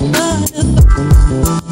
Butterfly.